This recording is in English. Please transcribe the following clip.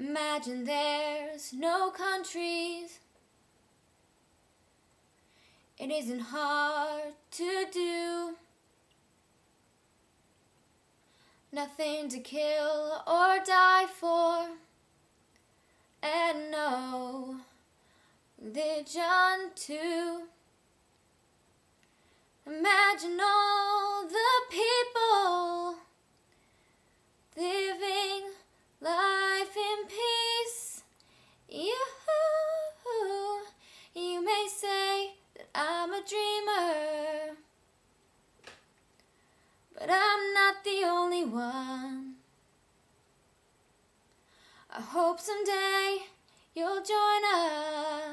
Imagine there's no countries. It isn't hard to do. Nothing to kill or die for. And no religion too. Imagine all You, you may say that I'm a dreamer, but I'm not the only one. I hope someday you'll join us